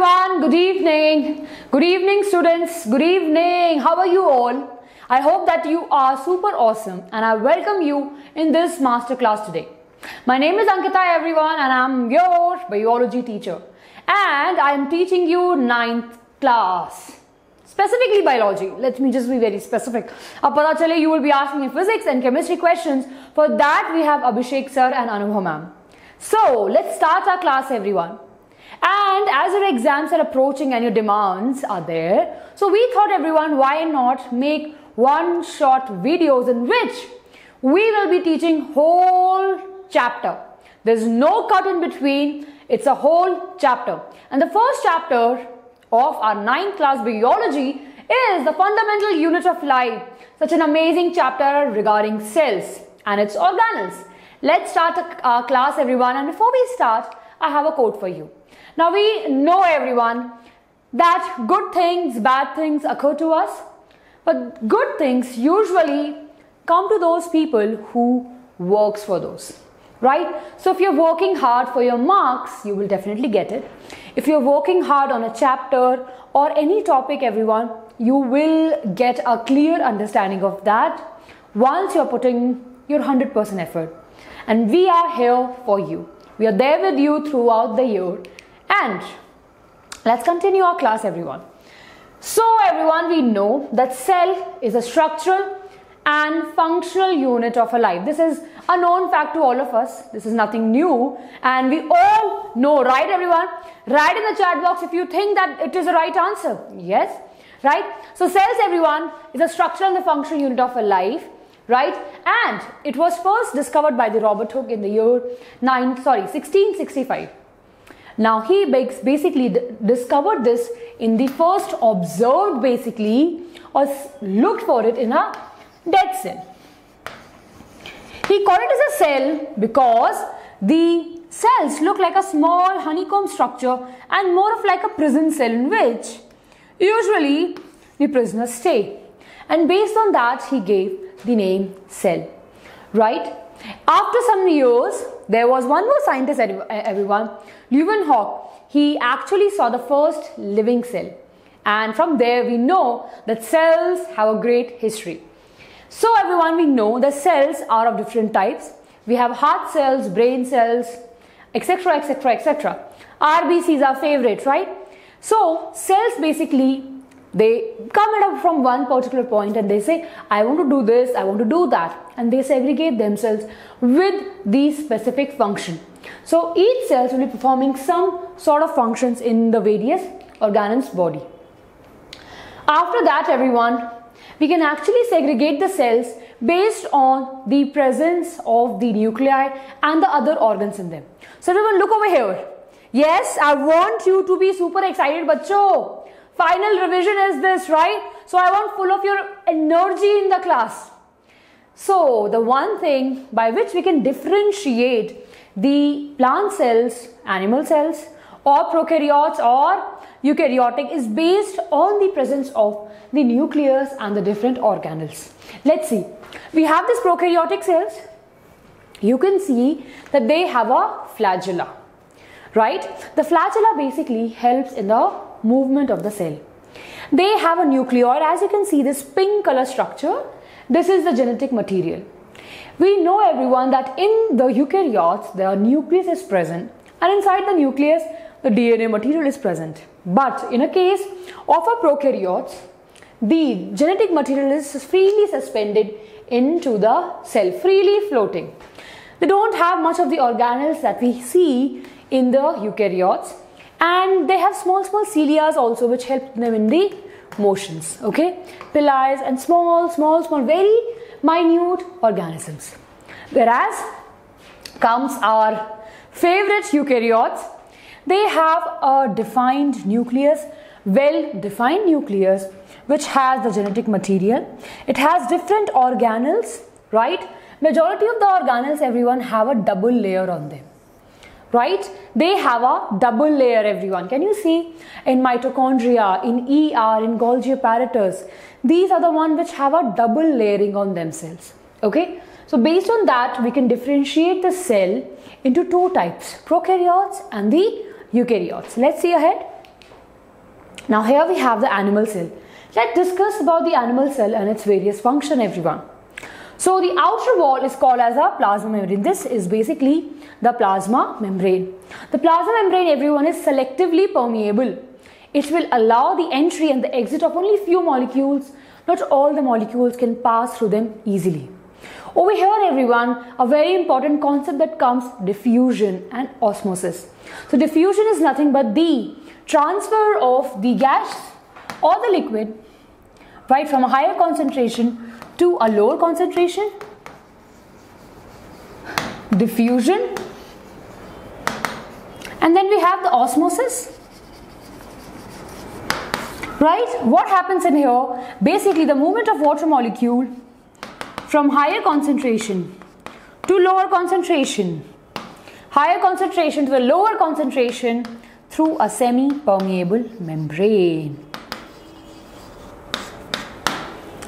everyone. Good evening. Good evening, students. Good evening. How are you all? I hope that you are super awesome and I welcome you in this masterclass today. My name is Ankita, everyone, and I'm your biology teacher. And I am teaching you ninth class. Specifically biology. Let me just be very specific. Pata you will be asking me physics and chemistry questions. For that we have Abhishek sir and Anubhav ma'am. So let's start our class everyone. And as your exams are approaching and your demands are there, so we thought everyone, why not make one short videos in which we will be teaching whole chapter. There's no cut in between. It's a whole chapter. And the first chapter of our ninth class biology is the fundamental unit of life. Such an amazing chapter regarding cells and its organelles. Let's start our uh, class everyone and before we start, I have a quote for you. Now we know everyone that good things, bad things occur to us, but good things usually come to those people who works for those, right? So if you're working hard for your marks, you will definitely get it. If you're working hard on a chapter or any topic, everyone, you will get a clear understanding of that once you're putting your 100% effort. And we are here for you. We are there with you throughout the year and let's continue our class everyone. So everyone we know that cell is a structural and functional unit of a life. This is a known fact to all of us. This is nothing new and we all know, right everyone? Write in the chat box if you think that it is the right answer. Yes, right? So cells everyone is a structural and functional unit of a life right and it was first discovered by the Robert Hooke in the year 9 sorry 1665 now he basically discovered this in the first observed basically or looked for it in a dead cell. He called it as a cell because the cells look like a small honeycomb structure and more of like a prison cell in which usually the prisoners stay. And based on that he gave the name cell. Right? After some years, there was one more scientist, eh, everyone, Leeuwenhoek. He actually saw the first living cell. And from there, we know that cells have a great history. So, everyone, we know the cells are of different types. We have heart cells, brain cells, etc., etc., etc. RBCs are favorite, right? So, cells basically they come up from one particular point and they say, I want to do this, I want to do that. And they segregate themselves with the specific function. So each cell will be performing some sort of functions in the various organelle's body. After that, everyone, we can actually segregate the cells based on the presence of the nuclei and the other organs in them. So everyone look over here. Yes, I want you to be super excited, bacho final revision is this, right? So I want full of your energy in the class. So the one thing by which we can differentiate the plant cells, animal cells or prokaryotes or eukaryotic is based on the presence of the nucleus and the different organelles. Let's see. We have this prokaryotic cells. You can see that they have a flagella, right? The flagella basically helps in the movement of the cell. They have a nucleoid as you can see this pink color structure. This is the genetic material. We know everyone that in the eukaryotes the nucleus is present and inside the nucleus the DNA material is present. But in a case of a prokaryotes the genetic material is freely suspended into the cell, freely floating. They don't have much of the organelles that we see in the eukaryotes and they have small small cilia also which help them in the motions okay? Villi and small small small very minute organisms. Whereas comes our favorite eukaryotes. They have a defined nucleus well defined nucleus which has the genetic material. It has different organelles right? Majority of the organelles everyone have a double layer on them right? They have a double layer everyone. Can you see? In mitochondria, in ER, in Golgi apparatus, these are the ones which have a double layering on themselves. Okay? So based on that, we can differentiate the cell into two types, prokaryotes and the eukaryotes. Let's see ahead. Now here we have the animal cell. Let's discuss about the animal cell and its various function everyone. So the outer wall is called as a plasma membrane. This is basically the plasma membrane. The plasma membrane everyone is selectively permeable. It will allow the entry and the exit of only few molecules. Not all the molecules can pass through them easily. Over here everyone, a very important concept that comes diffusion and osmosis. So diffusion is nothing but the transfer of the gas or the liquid right from a higher concentration to a lower concentration? Diffusion? And then we have the osmosis. Right? What happens in here? Basically the movement of water molecule from higher concentration to lower concentration. Higher concentration to the lower concentration through a semi-permeable membrane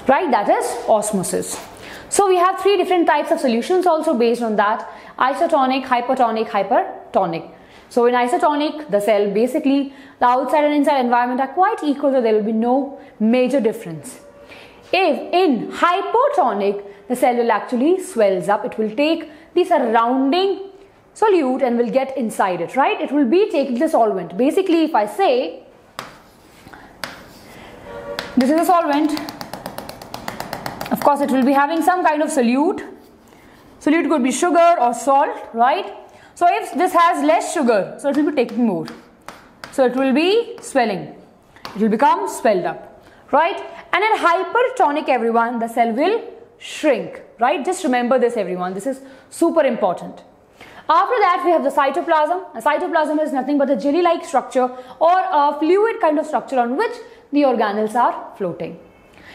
right that is osmosis so we have three different types of solutions also based on that isotonic hypertonic hypertonic so in isotonic the cell basically the outside and inside environment are quite equal so there will be no major difference if in hypotonic, the cell will actually swells up. It will take the surrounding solute and will get inside it, right? It will be taking the solvent. Basically, if I say this is a solvent, of course, it will be having some kind of solute. Solute could be sugar or salt, right? So if this has less sugar, so it will be taking more. So it will be swelling. It will become swelled up, right? And in hypertonic everyone, the cell will shrink, right? Just remember this everyone. This is super important. After that, we have the cytoplasm. A cytoplasm is nothing but a jelly-like structure or a fluid kind of structure on which the organelles are floating.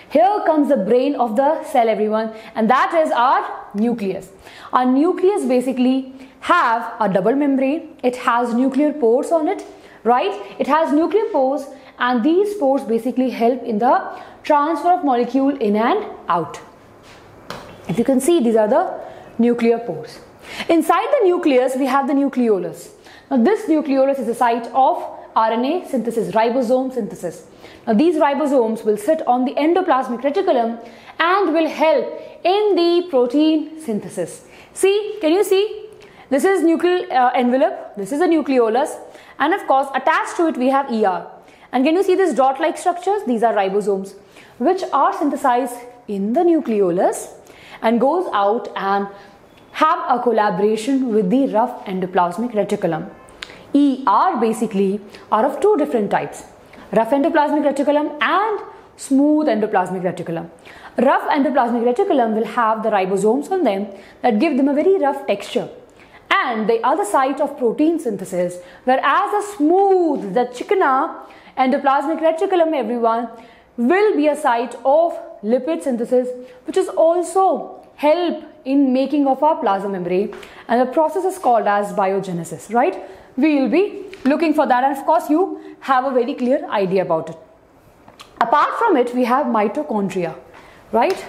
Here comes the brain of the cell everyone and that is our nucleus. Our nucleus basically have a double membrane. It has nuclear pores on it, right? It has nuclear pores and these pores basically help in the transfer of molecule in and out. If you can see, these are the nuclear pores. Inside the nucleus, we have the nucleolus. Now, this nucleolus is the site of RNA synthesis, ribosome synthesis. Now, these ribosomes will sit on the endoplasmic reticulum and will help in the protein synthesis. See, can you see? This is nuclear uh, envelope, this is a nucleolus, and of course, attached to it, we have ER. And can you see these dot-like structures? These are ribosomes which are synthesized in the nucleolus and goes out and have a collaboration with the rough endoplasmic reticulum. ER basically are of two different types, rough endoplasmic reticulum and smooth endoplasmic reticulum. Rough endoplasmic reticulum will have the ribosomes on them that give them a very rough texture. And they are the site of protein synthesis whereas the smooth, the chicana endoplasmic reticulum everyone will be a site of lipid synthesis which is also help in making of our plasma membrane. And the process is called as biogenesis right? We will be looking for that. And of course you have a very clear idea about it apart from it we have mitochondria right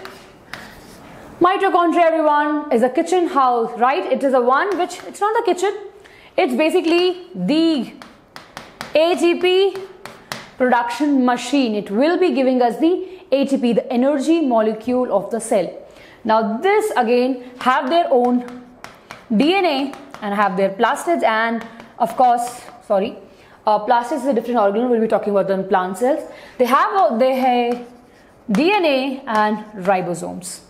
mitochondria everyone is a kitchen house right it is a one which it's not a kitchen it's basically the ATP production machine. It will be giving us the ATP, the energy molecule of the cell. Now this again have their own DNA and have their plastids and of course, sorry, uh, plastids is a different organ. We'll be talking about them plant cells. They have they have DNA and ribosomes.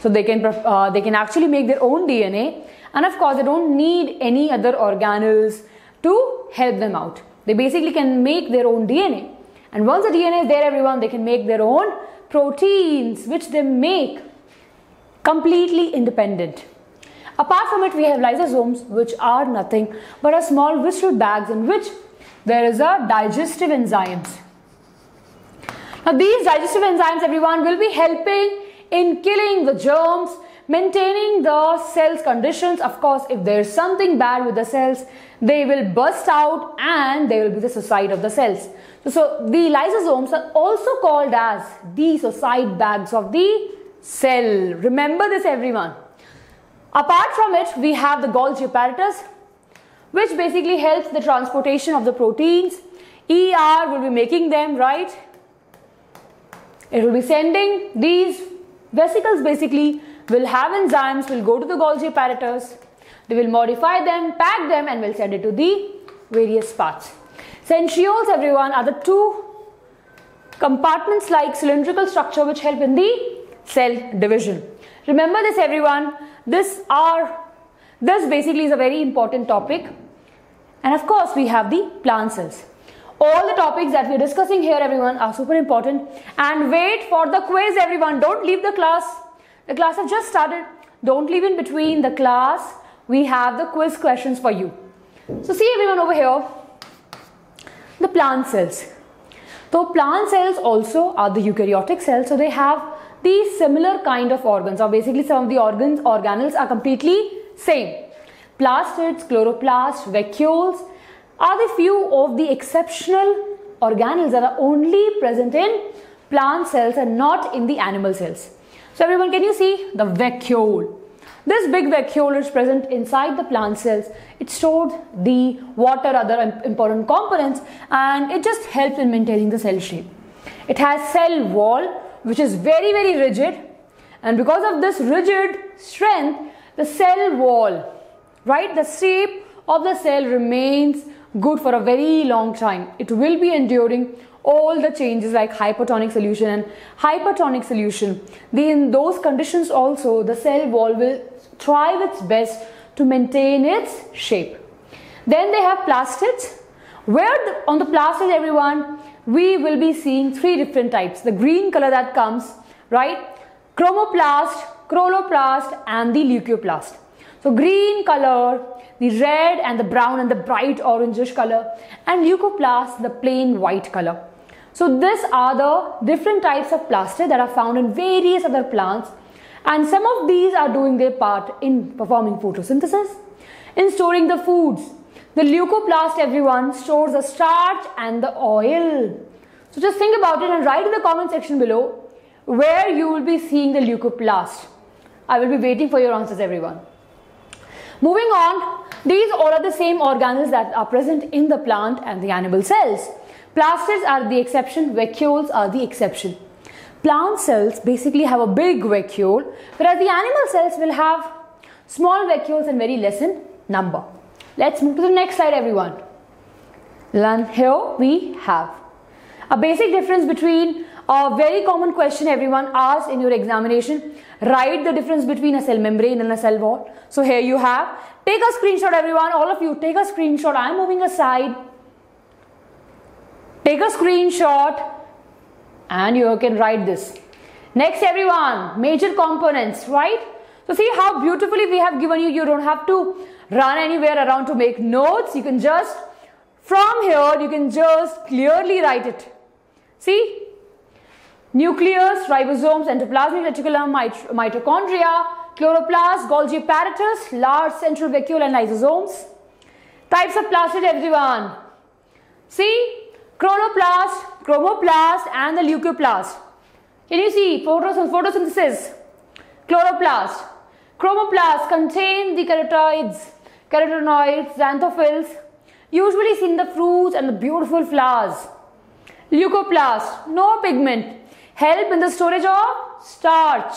So they can uh, they can actually make their own DNA and of course they don't need any other organelles to help them out. They basically can make their own DNA. And once the DNA is there, everyone, they can make their own proteins, which they make completely independent. Apart from it, we have lysosomes, which are nothing but a small visceral bags in which there is a digestive enzymes. Now, these digestive enzymes, everyone, will be helping in killing the germs maintaining the cell's conditions. Of course if there's something bad with the cells they will burst out and they will be the suicide of the cells. So, so the lysosomes are also called as the suicide bags of the cell. Remember this everyone. Apart from it we have the golgi apparatus which basically helps the transportation of the proteins ER will be making them, right? It will be sending these vesicles basically will have enzymes, will go to the Golgi apparatus. They will modify them, pack them and will send it to the various parts. Centrioles everyone are the two compartments like cylindrical structure which help in the cell division. Remember this everyone. This are this basically is a very important topic. And of course we have the plant cells. All the topics that we are discussing here everyone are super important. And wait for the quiz everyone. Don't leave the class. The class have just started. Don't leave in between the class. We have the quiz questions for you. So see everyone over here. The plant cells. So plant cells also are the eukaryotic cells. So they have these similar kind of organs or basically some of the organs organelles are completely same. Plastids, chloroplasts, vacuoles are the few of the exceptional organelles that are only present in plant cells and not in the animal cells. So everyone can you see the vacuole? This big vacuole is present inside the plant cells. It stored the water, other important components and it just helps in maintaining the cell shape. It has cell wall which is very very rigid and because of this rigid strength the cell wall right the shape of the cell remains good for a very long time it will be enduring all the changes like hypertonic solution and hypertonic solution in those conditions also the cell wall will try its best to maintain its shape then they have plastids where the, on the plastid everyone we will be seeing three different types. The green color that comes, right? Chromoplast, chloroplast and the leucoplast. So green color, the red and the brown and the bright orangish color and leucoplast, the plain white color. So these are the different types of plastid that are found in various other plants and some of these are doing their part in performing photosynthesis, in storing the foods, the leucoplast, everyone, stores the starch and the oil. So just think about it and write in the comment section below where you will be seeing the leucoplast. I will be waiting for your answers, everyone. Moving on, these all are the same organelles that are present in the plant and the animal cells. Plastids are the exception, vacuoles are the exception. Plant cells basically have a big vacuole, whereas the animal cells will have small vacuoles and very less in number. Let's move to the next slide everyone. And here we have a basic difference between a very common question everyone asks in your examination. Write the difference between a cell membrane and a cell wall. So here you have. Take a screenshot everyone. All of you take a screenshot. I'm moving aside. Take a screenshot and you can write this. Next everyone, major components, right? So see how beautifully we have given you. You don't have to run anywhere around to make notes. You can just, from here, you can just clearly write it. See? Nucleus, ribosomes, endoplasmic reticulum, mitochondria, chloroplast, Golgi apparatus, large central vacuole and lysosomes. Types of plastid everyone. See? Chloroplast, chromoplast and the leucoplast. Can you see photosynthesis? Chloroplast. Chromoplast contain the carotenoids carotenoids, xanthophylls, usually seen in the fruits and the beautiful flowers. Leucoplast, no pigment, help in the storage of starch.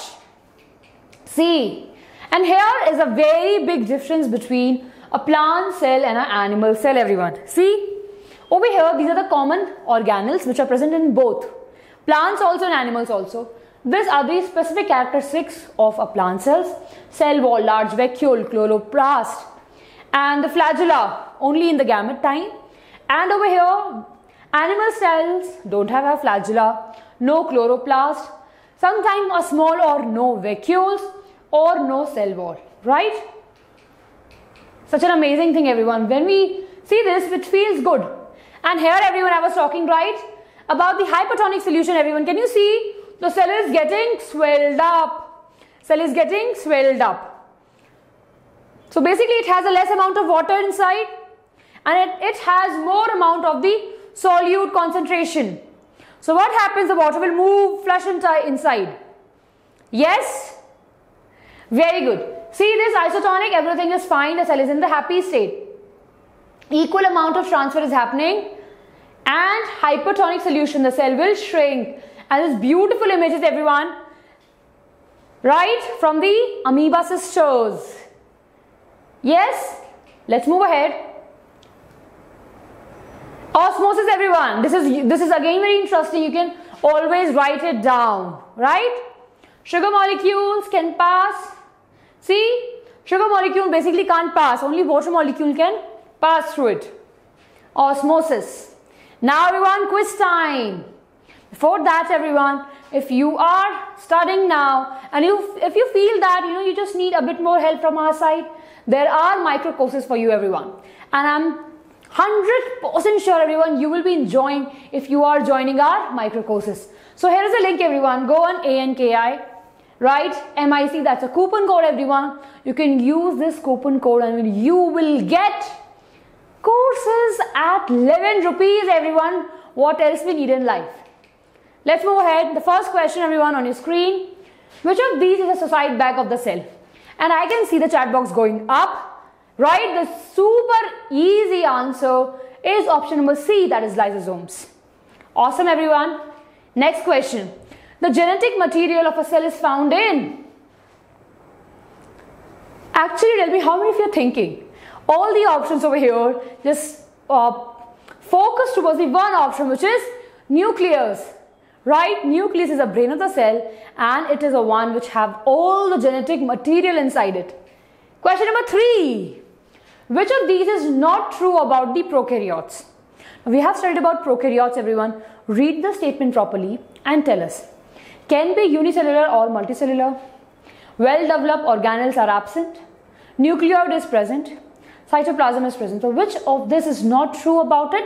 See, and here is a very big difference between a plant cell and an animal cell, everyone. See, over here, these are the common organelles which are present in both plants also and animals also. These are the specific characteristics of a plant cells. Cell wall, large vacuole, chloroplast, and the flagella only in the gamete time. And over here, animal cells don't have a flagella, no chloroplast, sometimes a small or no vacuoles or no cell wall, right? Such an amazing thing everyone. When we see this, it feels good. And here everyone I was talking, right? About the hypertonic solution everyone. Can you see? The cell is getting swelled up. Cell is getting swelled up. So basically it has a less amount of water inside and it, it has more amount of the solute concentration. So what happens? The water will move flush inside. Yes? Very good. See this isotonic, everything is fine. The cell is in the happy state. Equal amount of transfer is happening and hypertonic solution, the cell will shrink. And this beautiful images, everyone, right from the amoeba sisters. Yes, let's move ahead. Osmosis, everyone. This is this is again very interesting. You can always write it down, right? Sugar molecules can pass. See, sugar molecule basically can't pass. Only water molecule can pass through it. Osmosis. Now everyone, quiz time. Before that everyone, if you are studying now and you, if you feel that you know you just need a bit more help from our side, there are micro courses for you everyone. And I'm 100% sure everyone you will be enjoying if you are joining our micro courses. So here is a link everyone. Go on ANKI, right? MIC, that's a coupon code everyone. You can use this coupon code and you will get courses at 11 rupees everyone. What else we need in life? Let's move ahead. The first question everyone on your screen. Which of these is a suicide bag of the cell? And I can see the chat box going up. Right? The super easy answer is option number C that is lysosomes. Awesome everyone. Next question. The genetic material of a cell is found in. Actually, tell me how many of you are thinking? All the options over here, just uh, focus towards the one option which is nucleus. Right? Nucleus is the brain of the cell and it is the one which have all the genetic material inside it. Question number three. Which of these is not true about the prokaryotes? We have studied about prokaryotes everyone. Read the statement properly and tell us. Can be unicellular or multicellular. Well developed organelles are absent. Nucleoid is present. Cytoplasm is present. So which of this is not true about it?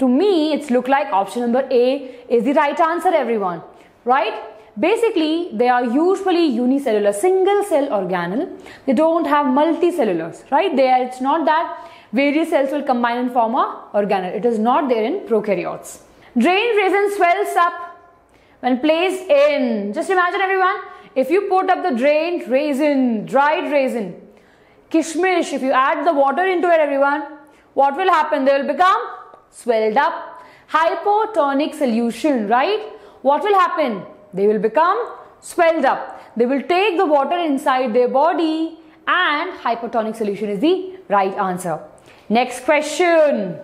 To me, it's look like option number A is the right answer everyone. Right? Basically, they are usually unicellular, single cell organelle. They don't have multicellulars, right? They are, it's not that various cells will combine and form a organelle. It is not there in prokaryotes. Drained raisin swells up when placed in. Just imagine everyone, if you put up the drained raisin, dried raisin, kishmish, if you add the water into it everyone, what will happen? They will become swelled up. Hypotonic solution, right? What will happen? They will become swelled up. They will take the water inside their body and hypotonic solution is the right answer. Next question.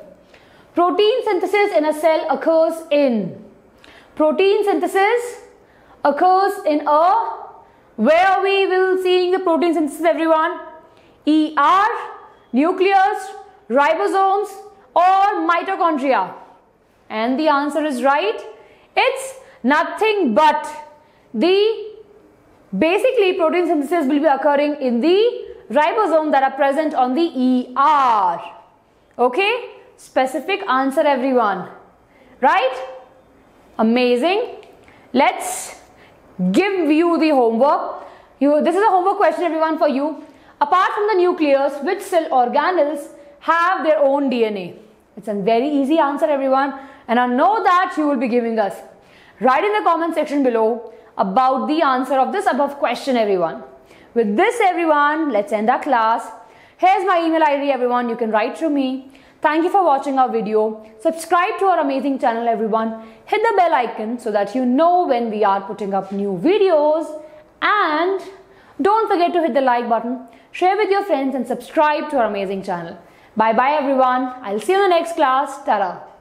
Protein synthesis in a cell occurs in Protein synthesis occurs in a where we will seeing the protein synthesis everyone ER, nucleus, ribosomes or mitochondria and the answer is right it's nothing but the basically protein synthesis will be occurring in the ribosome that are present on the ER okay specific answer everyone right Amazing. Let's give you the homework. You, this is a homework question everyone for you. Apart from the nucleus, which cell organelles have their own DNA? It's a very easy answer everyone and I know that you will be giving us. Write in the comment section below about the answer of this above question everyone. With this everyone, let's end our class. Here's my email ID everyone, you can write to me. Thank you for watching our video. Subscribe to our amazing channel everyone. Hit the bell icon so that you know when we are putting up new videos. And don't forget to hit the like button, share with your friends and subscribe to our amazing channel. Bye bye everyone. I'll see you in the next class. Ta-da.